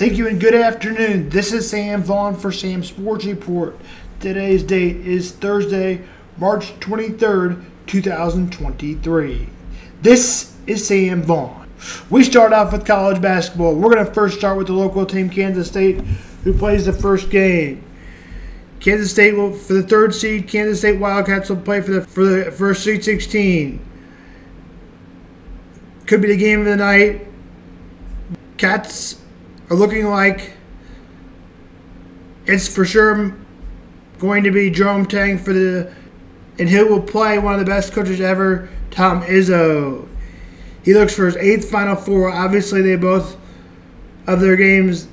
Thank you and good afternoon. This is Sam Vaughan for Sam Sports Report. Today's date is Thursday, March 23rd, 2023. This is Sam Vaughan. We start off with college basketball. We're going to first start with the local team, Kansas State, who plays the first game. Kansas State will, for the third seed, Kansas State Wildcats will play for the for the first Sweet 16. Could be the game of the night. Cats are looking like it's for sure going to be Jerome Tang for the, and he will play one of the best coaches ever, Tom Izzo. He looks for his eighth Final Four. Obviously, they both of their games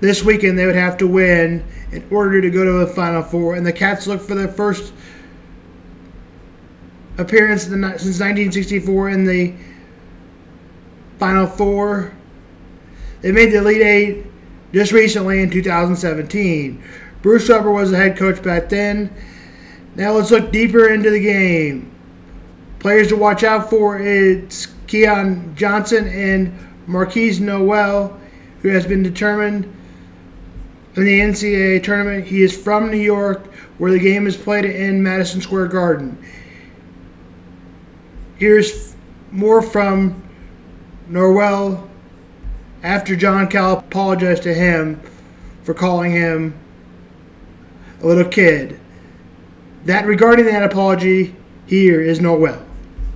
this weekend they would have to win in order to go to the Final Four, and the Cats look for their first appearance since 1964 in the Final Four. They made the Elite Eight just recently in 2017. Bruce Weber was the head coach back then. Now let's look deeper into the game. Players to watch out for it's Keon Johnson and Markquis Nowell, who has been determined in the NCAA tournament. He is from New York, where the game is played in Madison Square Garden. Here's more from Nowell after John Cal apologized to him for calling him a little kid. That regarding that apology, here is Nowell.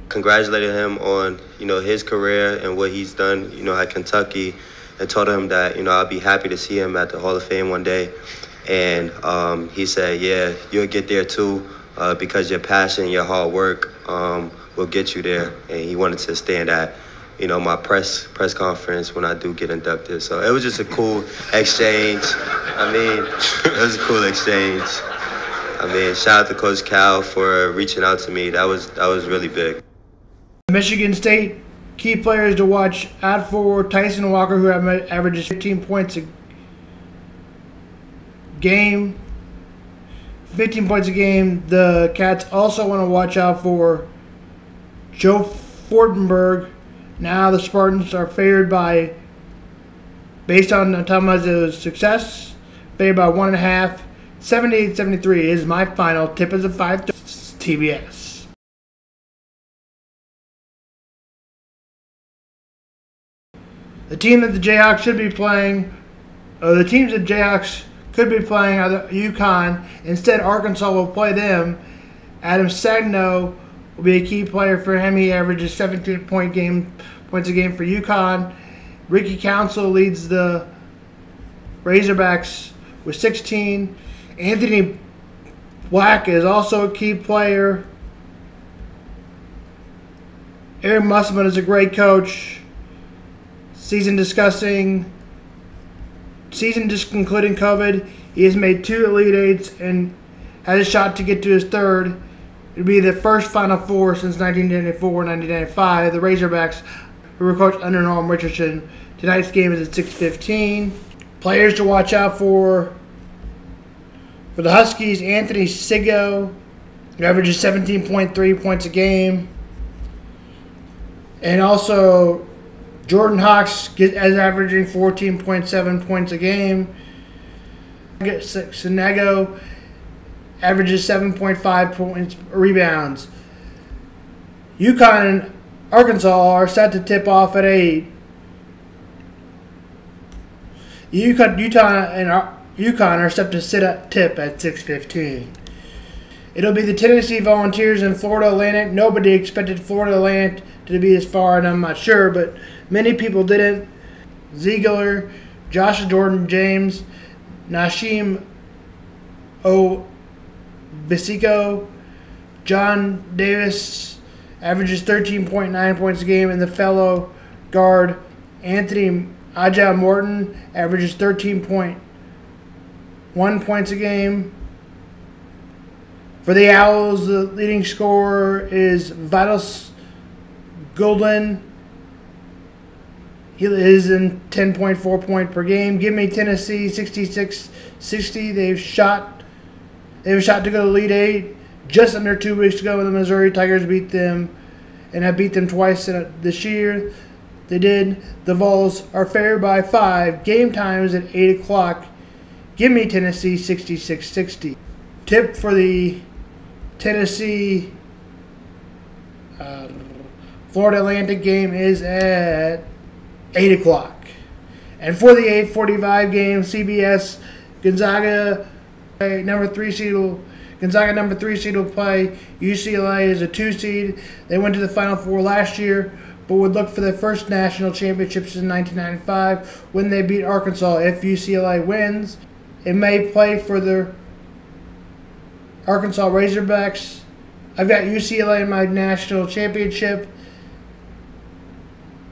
Congratulated him on you know his career and what he's done you know at Kentucky, and told him that you know I'll be happy to see him at the Hall of Fame one day, and um, he said, yeah, you'll get there too uh, because your passion, your hard work um, will get you there, and he wanted to stand at you know, my press press conference when I do get inducted. So it was just a cool exchange. I mean, it was a cool exchange. I mean, shout out to Coach Cal for reaching out to me. That was that was really big. Michigan State key players to watch out for Tyson Walker, who averages 15 points a game. 15 points a game. The Cats also want to watch out for Joe Fortenberg, now the Spartans are favored by, based on Tom Izzo's success, favored by one and a half. 78 73 is my final tip as a 5 TBS. The team that the Jayhawks should be playing, or the teams that Jayhawks could be playing are UConn. Instead, Arkansas will play them. Adama Sanogo will be a key player for him. He averages 17 point game points a game for UConn. Ricky Council leads the Razorbacks with 16. Anthony Black is also a key player. Aaron Musselman is a great coach. Season discussing season just concluding COVID. He has made two Elite Eights and has a shot to get to his third. It'd be the first Final Four since 1994 1995. The Razorbacks, who were coached under Norm Richardson. Tonight's game is at 6:15. Players to watch out for for the Huskies: Anthony Sigo, who averages 17.3 points a game, and also Jordan Hawks is averaging 14.7 points a game. Get Sanogo averages 7.5 points rebounds. UConn and Arkansas are set to tip off at 8. UConn, Utah and UConn are set to sit at tip at 6:15. It'll be the Tennessee Volunteers and Florida Atlantic. Nobody expected Florida Atlantic to be as far, and I'm not sure, but many people didn't. Zeigler, Josh Jordan James, Nashim O. Bisico, John Davis averages 13.9 points a game, and the fellow guard Anthony Aja Morton averages 13.1 points a game. For the Owls, the leading scorer is Vitus Goldin. He is in 10.4 point per game. Give me Tennessee 66 60. They've shot they a shot to go to lead Eight. Just under two weeks ago, when the Missouri Tigers beat them, and have beat them twice this year. they did. The Vols are favored by five. Game time is at 8 o'clock. Give me Tennessee 66 60. Tip for the Tennessee uh, Florida Atlantic game is at 8 o'clock. And for the 8:45 game, CBS Gonzaga number three seed will Gonzaga number three seed will play UCLA is a two seed. They went to the Final Four last year, but would look for their first national championships in 1995 when they beat Arkansas. If UCLA wins, it may play for the Arkansas Razorbacks. I've got UCLA in my national championship.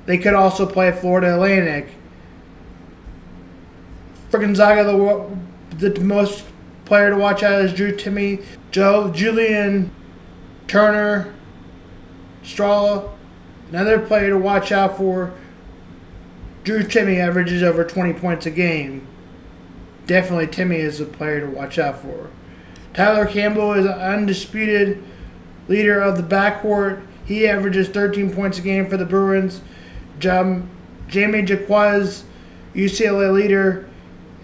They could also play Florida Atlantic for Gonzaga, the, the most player to watch out is Drew Timme, Joe, Julian Turner, Straw. Another player to watch out for. Drew Timme averages over 20 points a game. Definitely Timme is a player to watch out for. Tyger Campbell is an undisputed leader of the backcourt. He averages 13 points a game for the Bruins. Jam- Jaime Jaquez, UCLA leader,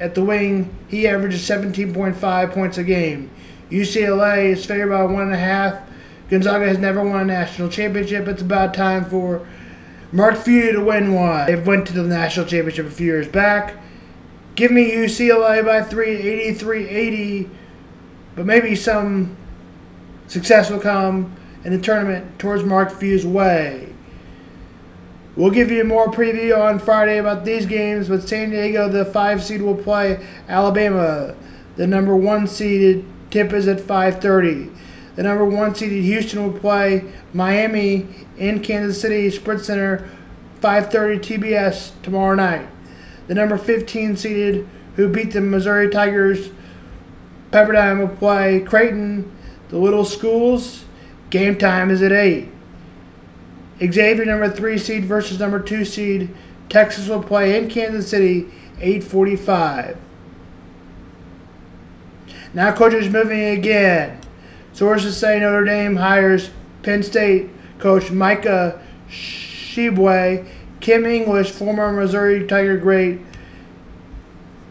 at the wing, he averages 17.5 points a game. UCLA is favored by one and a half. Gonzaga has never won a national championship. It's about time for Mark Few to win one. They went to the national championship a few years back. Give me UCLA by 3, 83-80. But maybe some success will come in the tournament towards Mark Few's way. We'll give you more preview on Friday about these games, but San Diego, the five seed, will play Alabama. The number one seeded tip is at 5:30. The number one seeded Houston will play Miami in Kansas City Sprint Center, 5:30 TBS tomorrow night. The number 15 seeded, who beat the Missouri Tigers, Pepperdine will play Creighton. The Little Schools. Game time is at 8. Xavier, number three seed versus number two seed. Texas will play in Kansas City, 8:45. Now coaches moving again. Sources say Notre Dame hires Penn State coach Micah Shibwe. Kim English, former Missouri Tiger great,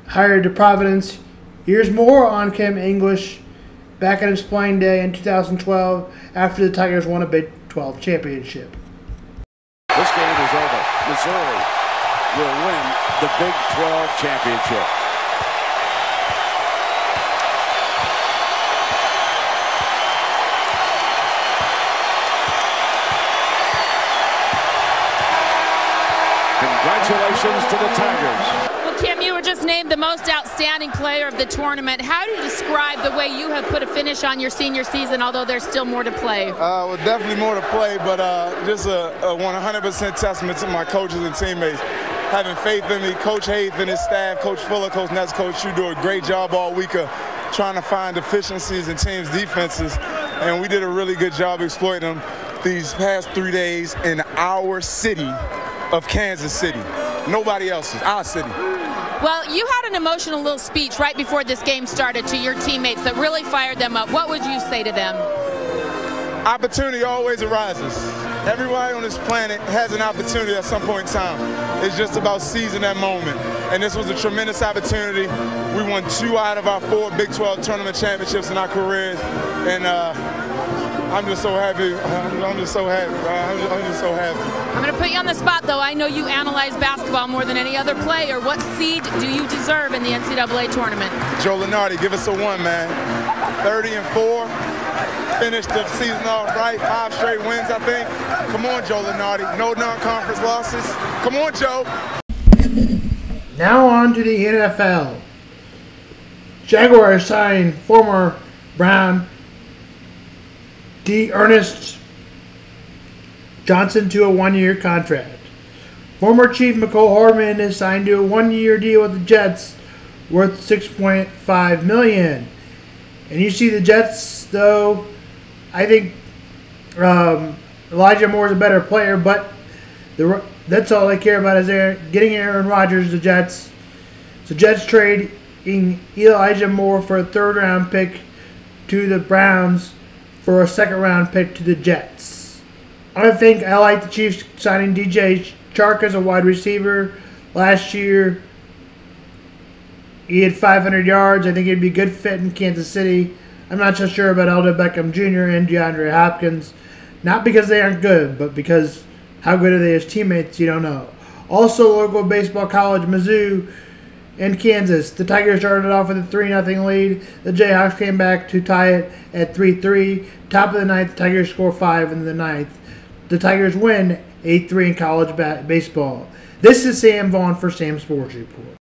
hired to Providence. Here's more on Kim English back at his playing day in 2012 after the Tigers won a Big 12 championship. This game is over. Missouri will win the Big 12 championship. Congratulations to the Tigers. Well, Kim, you were just named the most outstanding player of the tournament. How do you describe the way you have put a finish on your senior season, although there's still more to play? Uh, well, definitely more to play, but uh, just a, a 100% testament to my coaches and teammates. Having faith in me, Coach Haith and his staff, Coach Fuller, Coach Ness, Coach you do a great job all week of trying to find deficiencies in teams' defenses, and we did a really good job exploiting them these past three days in our city of Kansas City. Nobody else's, our city. Well, you had an emotional little speech right before this game started to your teammates that really fired them up. What would you say to them? Opportunity always arises. Everybody on this planet has an opportunity at some point in time. It's just about seizing that moment. And this was a tremendous opportunity. We won two out of our four Big 12 tournament championships in our careers. And uh, I'm just so happy. I'm, I'm just so happy. I'm just, I'm just so happy. I'm going to put you on the spot, though. I know you analyze basketball more than any other player. What seed do you deserve in the NCAA tournament? Joe Lunardi, give us a one, man. 30 and four. Finished the season off right. Five straight wins, I think. Come on, Joe Lunardi. No non-conference losses. Come on, Joe. Now on to the NFL. Jaguars signed former Brown D'Ernest Johnson to a one-year contract. Former Chief Mecole Hardman is signed to a one-year deal with the Jets, worth 6.5 million. And you see the Jets, though. I think um, Elijah Moore is a better player, but the, that's all they care about is they're getting Aaron Rodgers. The Jets. So Jets trading Elijah Moore for a third-round pick to the Browns for a second round pick to the Jets. I think I like the Chiefs signing DJ Chark as a wide receiver. Last year, he had 500 yards. I think he'd be a good fit in Kansas City. I'm not so sure about Odell Beckham Jr. and DeAndre Hopkins. Not because they aren't good, but because how good are they as teammates, you don't know. Also, local baseball college, Mizzou and Kansas. The Tigers started off with a 3 0 lead. The Jayhawks came back to tie it at 3 3. Top of the ninth, the Tigers score 5 in the ninth. The Tigers win 8 3 in college ba- baseball. This is Sam Vaughan for Sam Sports Report.